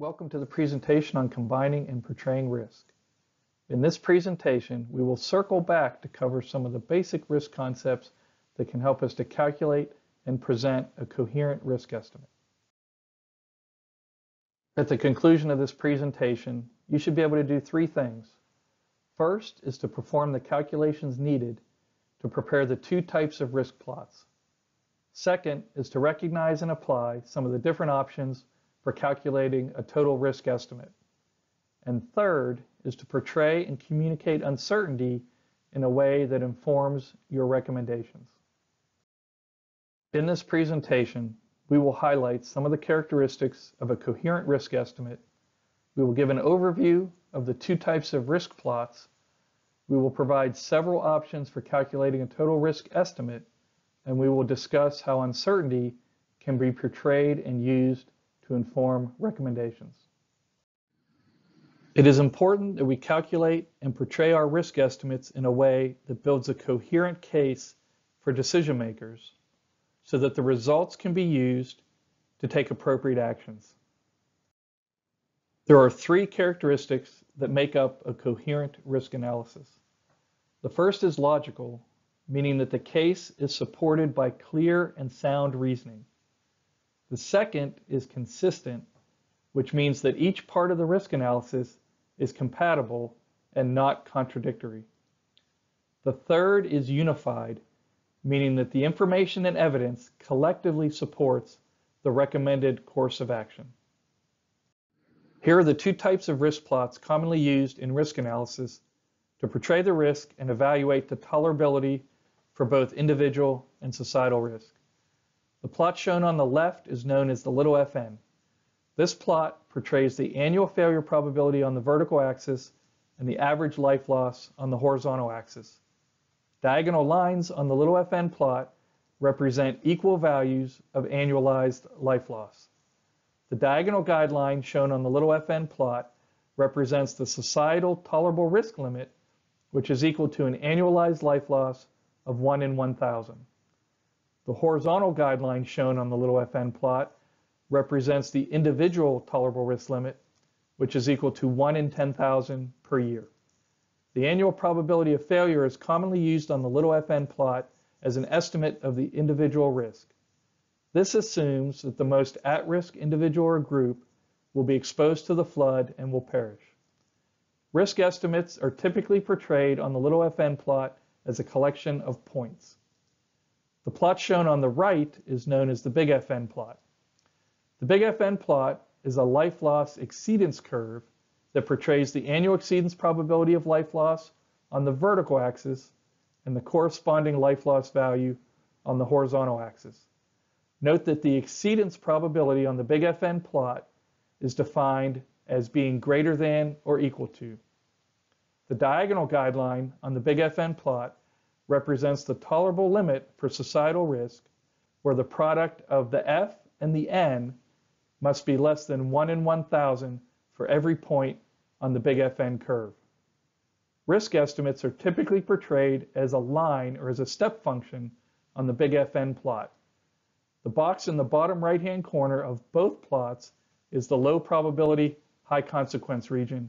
Welcome to the presentation on combining and portraying risk. In this presentation, we will circle back to cover some of the basic risk concepts that can help us to calculate and present a coherent risk estimate. At the conclusion of this presentation, you should be able to do three things. First is to perform the calculations needed to prepare the two types of risk plots. Second is to recognize and apply some of the different options for calculating a total risk estimate. And third is to portray and communicate uncertainty in a way that informs your recommendations. In this presentation, we will highlight some of the characteristics of a coherent risk estimate. We will give an overview of the two types of risk plots. We will provide several options for calculating a total risk estimate, and we will discuss how uncertainty can be portrayed and used to inform recommendations. It is important that we calculate and portray our risk estimates in a way that builds a coherent case for decision makers so that the results can be used to take appropriate actions. There are three characteristics that make up a coherent risk analysis. The first is logical, meaning that the case is supported by clear and sound reasoning. The second is consistent, which means that each part of the risk analysis is compatible and not contradictory. The third is unified, meaning that the information and evidence collectively supports the recommended course of action. Here are the two types of risk plots commonly used in risk analysis to portray the risk and evaluate the tolerability for both individual and societal risk. The plot shown on the left is known as the little fn. This plot portrays the annual failure probability on the vertical axis and the average life loss on the horizontal axis. Diagonal lines on the little fn plot represent equal values of annualized life loss. The diagonal guideline shown on the little fn plot represents the societal tolerable risk limit, which is equal to an annualized life loss of 1 in 1,000. The horizontal guideline shown on the little fn plot represents the individual tolerable risk limit, which is equal to 1 in 10,000 per year. The annual probability of failure is commonly used on the little fn plot as an estimate of the individual risk. This assumes that the most at-risk individual or group will be exposed to the flood and will perish. Risk estimates are typically portrayed on the little fn plot as a collection of points. The plot shown on the right is known as the big FN plot. The big FN plot is a life loss exceedance curve that portrays the annual exceedance probability of life loss on the vertical axis and the corresponding life loss value on the horizontal axis. Note that the exceedance probability on the big FN plot is defined as being greater than or equal to. The diagonal guideline on the big FN plot represents the tolerable limit for societal risk where the product of the F and the N must be less than 1 in 1,000 for every point on the big FN curve. Risk estimates are typically portrayed as a line or as a step function on the big FN plot. The box in the bottom right-hand corner of both plots is the low probability, high consequence region,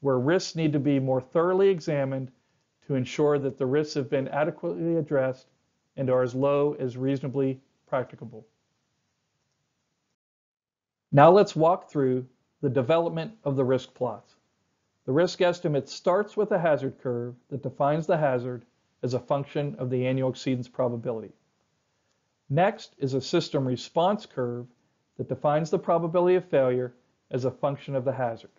where risks need to be more thoroughly examined to ensure that the risks have been adequately addressed and are as low as reasonably practicable. Now let's walk through the development of the risk plots. The risk estimate starts with a hazard curve that defines the hazard as a function of the annual exceedance probability. Next is a system response curve that defines the probability of failure as a function of the hazard.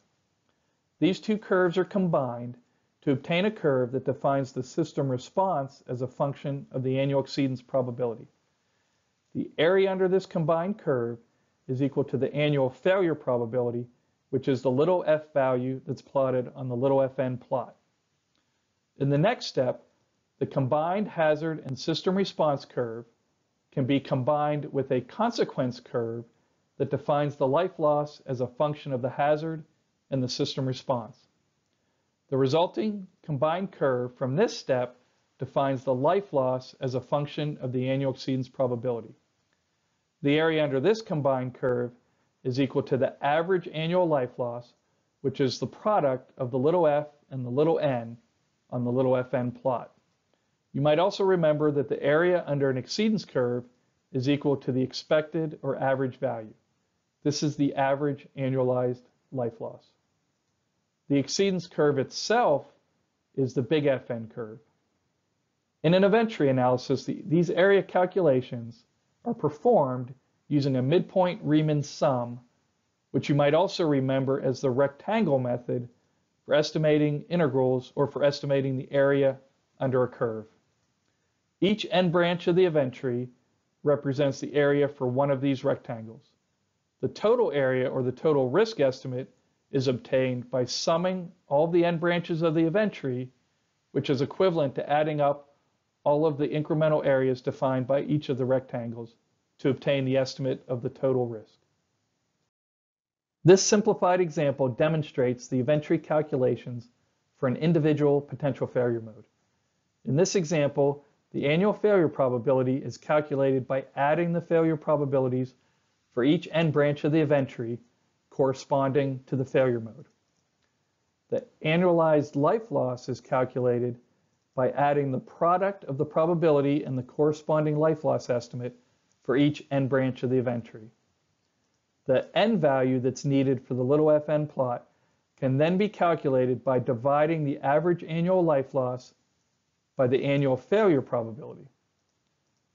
These two curves are combined to obtain a curve that defines the system response as a function of the annual exceedance probability. The area under this combined curve is equal to the annual failure probability, which is the little f value that's plotted on the little fn plot. In the next step, the combined hazard and system response curve can be combined with a consequence curve that defines the life loss as a function of the hazard and the system response. The resulting combined curve from this step defines the life loss as a function of the annual exceedance probability. The area under this combined curve is equal to the average annual life loss, which is the product of the little f and the little n on the little fn plot. You might also remember that the area under an exceedance curve is equal to the expected or average value. This is the average annualized life loss. The exceedance curve itself is the big FN curve. In an event tree analysis, the, these area calculations are performed using a midpoint Riemann sum, which you might also remember as the rectangle method for estimating integrals or for estimating the area under a curve. Each end branch of the event tree represents the area for one of these rectangles. The total area or the total risk estimate is obtained by summing all the end branches of the event tree, which is equivalent to adding up all of the incremental areas defined by each of the rectangles to obtain the estimate of the total risk. This simplified example demonstrates the event tree calculations for an individual potential failure mode. In this example, the annual failure probability is calculated by adding the failure probabilities for each end branch of the event tree corresponding to the failure mode. The annualized life loss is calculated by adding the product of the probability and the corresponding life loss estimate for each end branch of the event tree. The n value that's needed for the little fn plot can then be calculated by dividing the average annual life loss by the annual failure probability.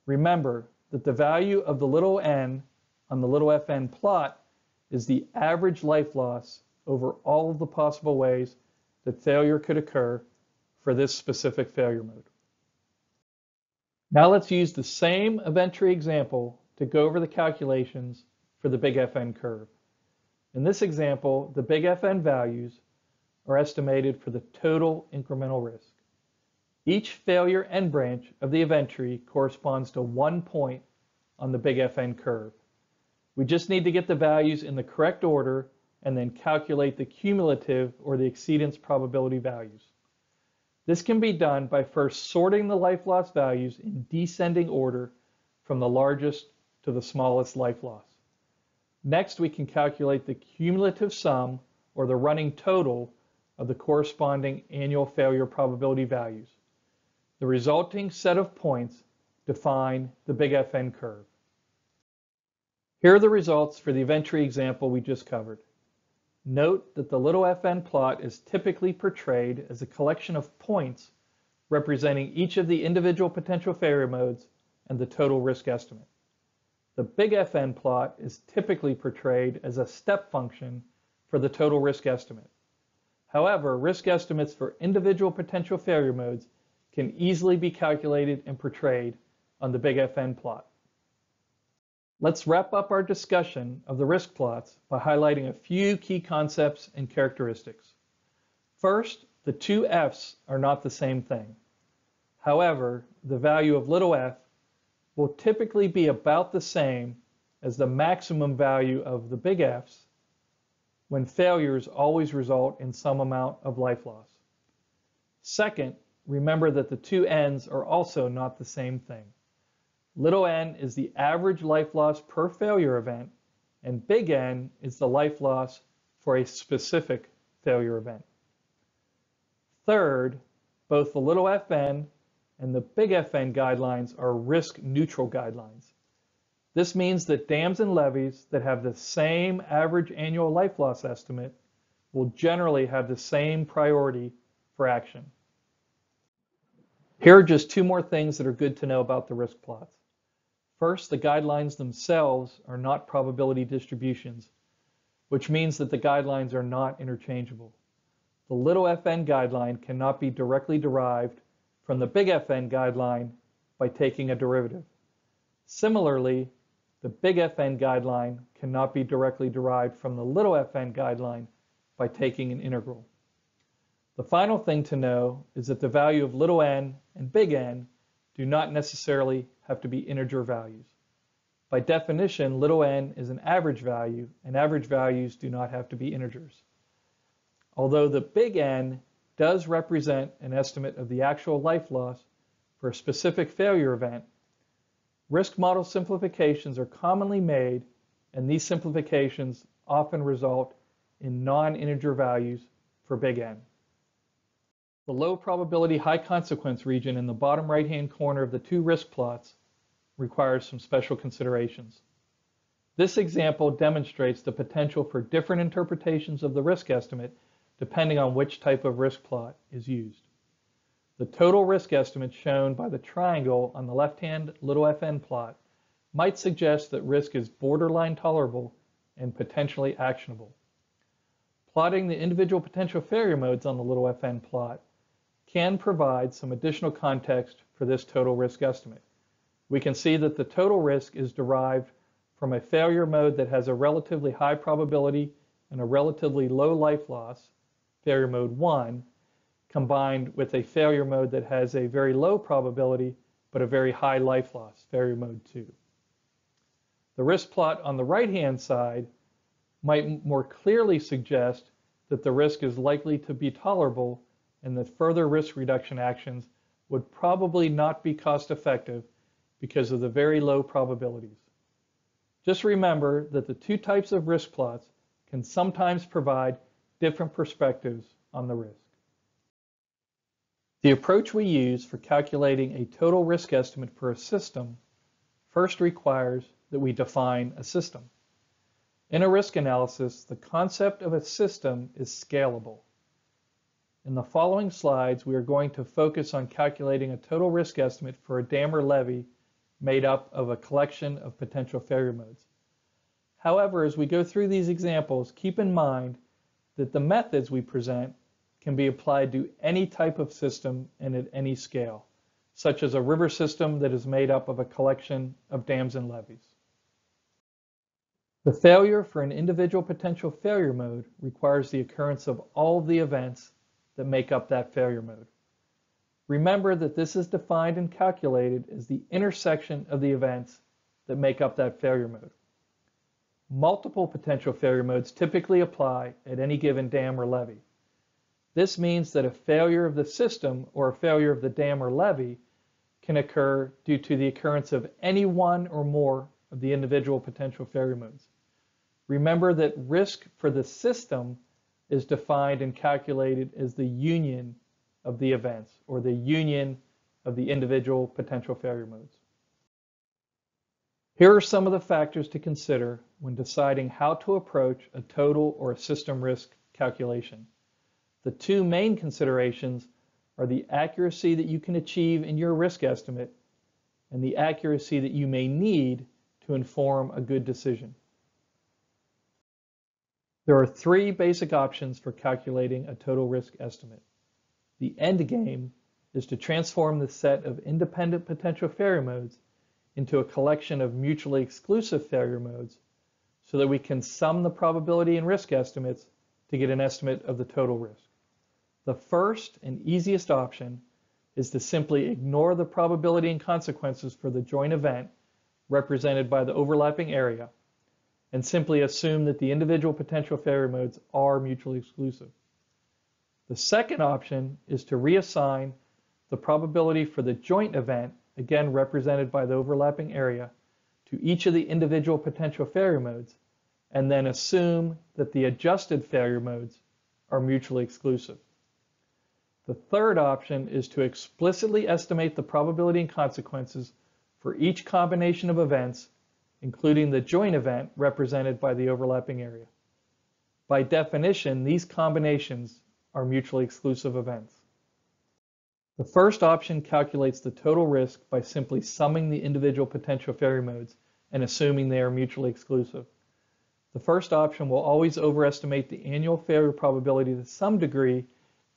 Remember that the value of the little n on the little fn plot is the average life loss over all of the possible ways that failure could occur for this specific failure mode. Now let's use the same event tree example to go over the calculations for the big FN curve. In this example, the big FN values are estimated for the total incremental risk. Each failure end branch of the event tree corresponds to one point on the big FN curve. We just need to get the values in the correct order and then calculate the cumulative or the exceedance probability values. This can be done by first sorting the life loss values in descending order from the largest to the smallest life loss. Next, we can calculate the cumulative sum or the running total of the corresponding annual failure probability values. The resulting set of points define the big FN curve. Here are the results for the event tree example we just covered. Note that the little fn plot is typically portrayed as a collection of points representing each of the individual potential failure modes and the total risk estimate. The big FN plot is typically portrayed as a step function for the total risk estimate. However, risk estimates for individual potential failure modes can easily be calculated and portrayed on the big FN plot. Let's wrap up our discussion of the risk plots by highlighting a few key concepts and characteristics. First, the two f's are not the same thing. However, the value of little f will typically be about the same as the maximum value of the big F's when failures always result in some amount of life loss. Second, remember that the two n's are also not the same thing. Little n is the average life loss per failure event, and big N is the life loss for a specific failure event. Third, both the little fn and the big FN guidelines are risk neutral guidelines. This means that dams and levees that have the same average annual life loss estimate will generally have the same priority for action. Here are just two more things that are good to know about the risk plots. First, the guidelines themselves are not probability distributions, which means that the guidelines are not interchangeable. The little fn guideline cannot be directly derived from the big FN guideline by taking a derivative. Similarly, the big FN guideline cannot be directly derived from the little fn guideline by taking an integral. The final thing to know is that the value of little n and big N do not necessarily have to be integer values. By definition, little n is an average value, and average values do not have to be integers. Although the big N does represent an estimate of the actual life loss for a specific failure event, risk model simplifications are commonly made and these simplifications often result in non-integer values for big N. The low probability high consequence region in the bottom right-hand corner of the two risk plots requires some special considerations. This example demonstrates the potential for different interpretations of the risk estimate depending on which type of risk plot is used. The total risk estimate shown by the triangle on the left-hand little fn plot might suggest that risk is borderline tolerable and potentially actionable. Plotting the individual potential failure modes on the little fn plot can provide some additional context for this total risk estimate. We can see that the total risk is derived from a failure mode that has a relatively high probability and a relatively low life loss, failure mode 1, combined with a failure mode that has a very low probability but a very high life loss, failure mode 2. The risk plot on the right-hand side might more clearly suggest that the risk is likely to be tolerable and that further risk reduction actions would probably not be cost effective because of the very low probabilities. Just remember that the two types of risk plots can sometimes provide different perspectives on the risk. The approach we use for calculating a total risk estimate for a system first requires that we define a system. In a risk analysis, the concept of a system is scalable. In the following slides, we are going to focus on calculating a total risk estimate for a dam or levee made up of a collection of potential failure modes. However, as we go through these examples, keep in mind that the methods we present can be applied to any type of system and at any scale, such as a river system that is made up of a collection of dams and levees. The failure for an individual potential failure mode requires the occurrence of all of the events that make up that failure mode. Remember that this is defined and calculated as the intersection of the events that make up that failure mode. Multiple potential failure modes typically apply at any given dam or levee. This means that a failure of the system or a failure of the dam or levee can occur due to the occurrence of any one or more of the individual potential failure modes. Remember that risk for the system is defined and calculated as the union of the events or the union of the individual potential failure modes. Here are some of the factors to consider when deciding how to approach a total or a system risk calculation. The two main considerations are the accuracy that you can achieve in your risk estimate and the accuracy that you may need to inform a good decision. There are three basic options for calculating a total risk estimate. The end game is to transform the set of independent potential failure modes into a collection of mutually exclusive failure modes so that we can sum the probability and risk estimates to get an estimate of the total risk. The first and easiest option is to simply ignore the probability and consequences for the joint event represented by the overlapping area and simply assume that the individual potential failure modes are mutually exclusive. The second option is to reassign the probability for the joint event, again represented by the overlapping area, to each of the individual potential failure modes, and then assume that the adjusted failure modes are mutually exclusive. The third option is to explicitly estimate the probability and consequences for each combination of events, including the joint event represented by the overlapping area. By definition, these combinations are mutually exclusive events. The first option calculates the total risk by simply summing the individual potential failure modes and assuming they are mutually exclusive. The first option will always overestimate the annual failure probability to some degree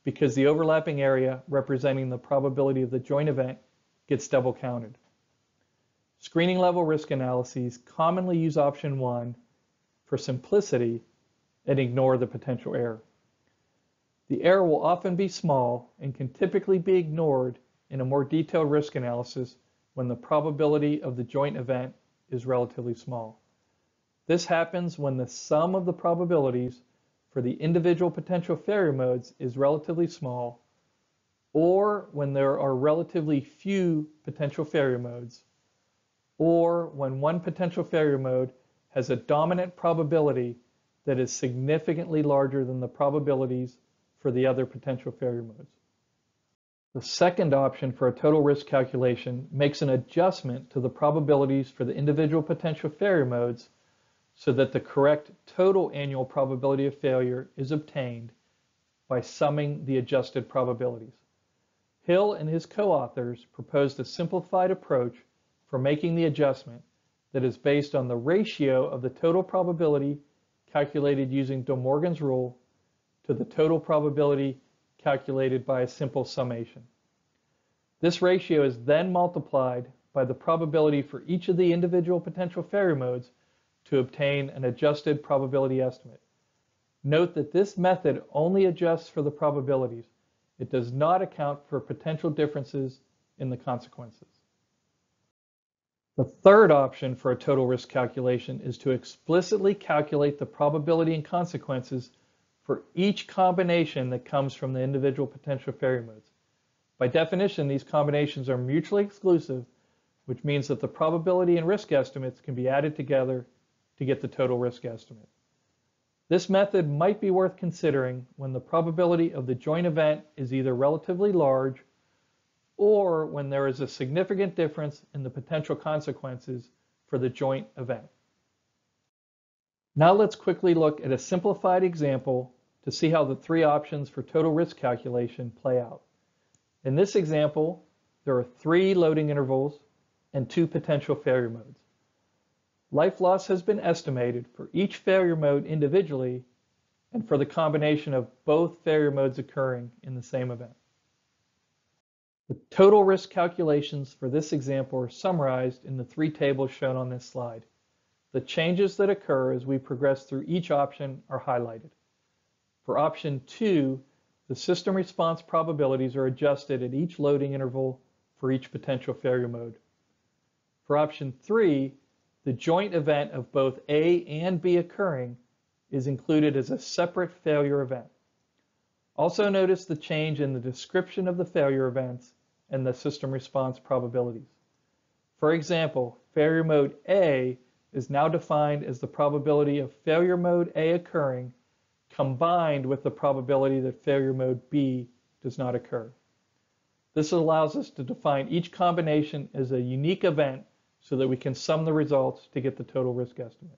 because the overlapping area representing the probability of the joint event gets double counted. Screening level risk analyses commonly use option one for simplicity and ignore the potential error. The error will often be small and can typically be ignored in a more detailed risk analysis when the probability of the joint event is relatively small. This happens when the sum of the probabilities for the individual potential failure modes is relatively small, or when there are relatively few potential failure modes, or when one potential failure mode has a dominant probability that is significantly larger than the probabilities for the other potential failure modes. The second option for a total risk calculation makes an adjustment to the probabilities for the individual potential failure modes so that the correct total annual probability of failure is obtained by summing the adjusted probabilities. Hill and his co-authors proposed a simplified approach for making the adjustment that is based on the ratio of the total probability calculated using De Morgan's rule to the total probability calculated by a simple summation. This ratio is then multiplied by the probability for each of the individual potential failure modes to obtain an adjusted probability estimate. Note that this method only adjusts for the probabilities. It does not account for potential differences in the consequences. The third option for a total risk calculation is to explicitly calculate the probability and consequences for each combination that comes from the individual potential failure modes. By definition, these combinations are mutually exclusive, which means that the probability and risk estimates can be added together to get the total risk estimate. This method might be worth considering when the probability of the joint event is either relatively large or when there is a significant difference in the potential consequences for the joint event. Now let's quickly look at a simplified example to see how the three options for total risk calculation play out. In this example, there are three loading intervals and two potential failure modes. Life loss has been estimated for each failure mode individually and for the combination of both failure modes occurring in the same event. The total risk calculations for this example are summarized in the three tables shown on this slide. The changes that occur as we progress through each option are highlighted. For option 2, the system response probabilities are adjusted at each loading interval for each potential failure mode. For option 3, the joint event of both A and B occurring is included as a separate failure event. Also notice the change in the description of the failure events and the system response probabilities. For example, failure mode A is now defined as the probability of failure mode A occurring combined with the probability that failure mode B does not occur. This allows us to define each combination as a unique event so that we can sum the results to get the total risk estimate.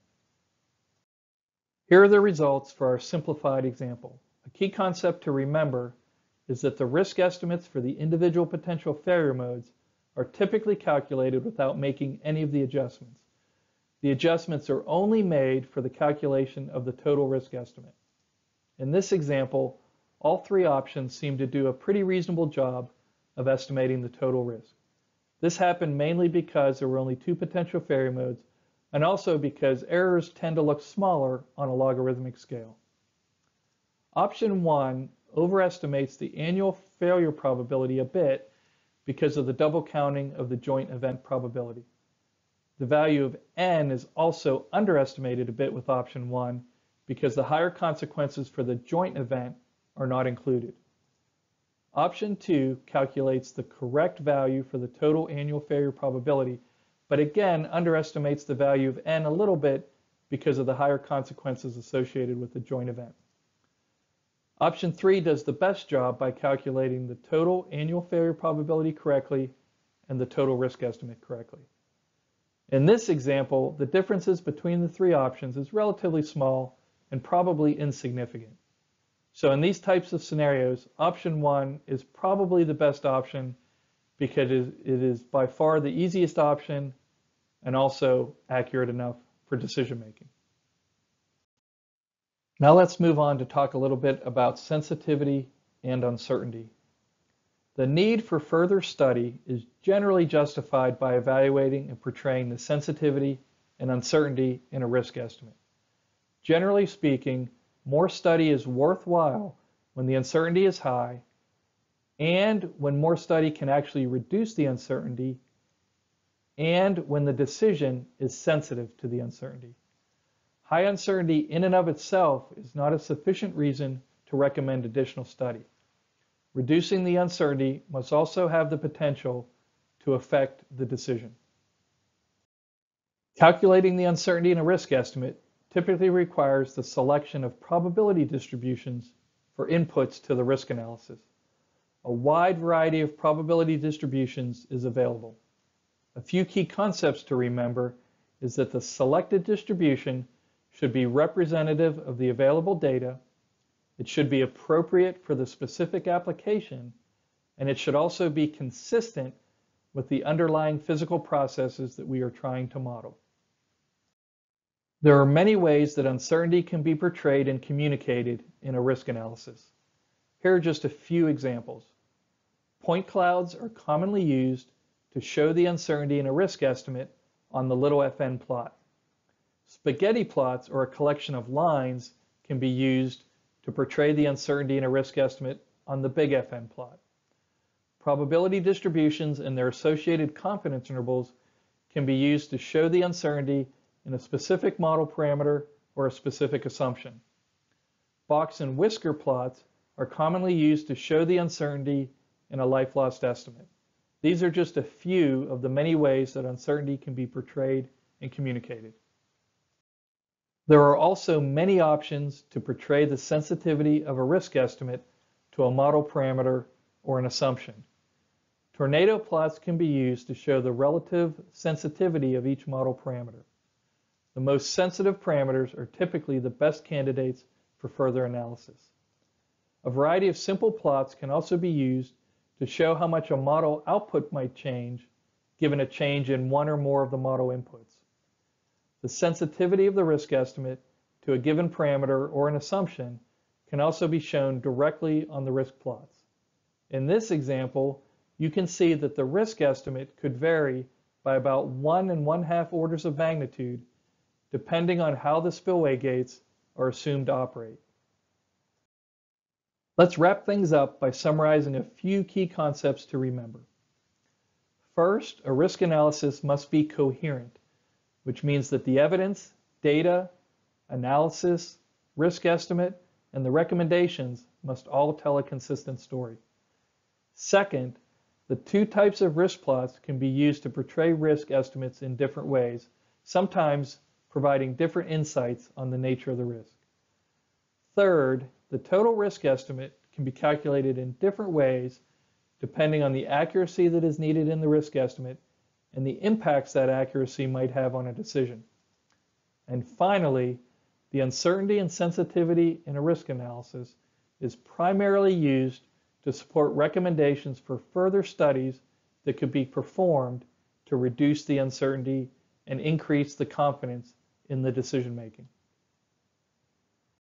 Here are the results for our simplified example. A key concept to remember is that the risk estimates for the individual potential failure modes are typically calculated without making any of the adjustments. The adjustments are only made for the calculation of the total risk estimate. In this example, all three options seem to do a pretty reasonable job of estimating the total risk. This happened mainly because there were only two potential failure modes and also because errors tend to look smaller on a logarithmic scale. Option 1 overestimates the annual failure probability a bit because of the double counting of the joint event probability. The value of n is also underestimated a bit with option 1 because the higher consequences for the joint event are not included. Option 2 calculates the correct value for the total annual failure probability, but again underestimates the value of n a little bit because of the higher consequences associated with the joint event. Option 3 does the best job by calculating the total annual failure probability correctly and the total risk estimate correctly. In this example, the differences between the three options is relatively small and probably insignificant. So in these types of scenarios, option 1 is probably the best option because it is by far the easiest option and also accurate enough for decision making. Now let's move on to talk a little bit about sensitivity and uncertainty. The need for further study is generally justified by evaluating and portraying the sensitivity and uncertainty in a risk estimate. Generally speaking, more study is worthwhile when the uncertainty is high and when more study can actually reduce the uncertainty and when the decision is sensitive to the uncertainty. High uncertainty in and of itself is not a sufficient reason to recommend additional study. Reducing the uncertainty must also have the potential to affect the decision. Calculating the uncertainty in a risk estimate typically requires the selection of probability distributions for inputs to the risk analysis. A wide variety of probability distributions is available. A few key concepts to remember is that the selected distribution should be representative of the available data, it should be appropriate for the specific application, and it should also be consistent with the underlying physical processes that we are trying to model. There are many ways that uncertainty can be portrayed and communicated in a risk analysis. Here are just a few examples. Point clouds are commonly used to show the uncertainty in a risk estimate on the little fn plot. Spaghetti plots or a collection of lines can be used to portray the uncertainty in a risk estimate on the big FN plot. Probability distributions and their associated confidence intervals can be used to show the uncertainty in a specific model parameter or a specific assumption. Box and whisker plots are commonly used to show the uncertainty in a life lost estimate. These are just a few of the many ways that uncertainty can be portrayed and communicated. There are also many options to portray the sensitivity of a risk estimate to a model parameter or an assumption. Tornado plots can be used to show the relative sensitivity of each model parameter. The most sensitive parameters are typically the best candidates for further analysis. A variety of simple plots can also be used to show how much a model output might change given a change in one or more of the model inputs. The sensitivity of the risk estimate to a given parameter or an assumption can also be shown directly on the risk plots. In this example, you can see that the risk estimate could vary by about one and one half orders of magnitude depending on how the spillway gates are assumed to operate. Let's wrap things up by summarizing a few key concepts to remember. First, a risk analysis must be coherent, which means that the evidence, data, analysis, risk estimate, and the recommendations must all tell a consistent story. Second, the two types of risk plots can be used to portray risk estimates in different ways, sometimes providing different insights on the nature of the risk. Third, the total risk estimate can be calculated in different ways depending on the accuracy that is needed in the risk estimate and the impacts that accuracy might have on a decision. And finally, the uncertainty and sensitivity in a risk analysis is primarily used to support recommendations for further studies that could be performed to reduce the uncertainty and increase the confidence in the decision making.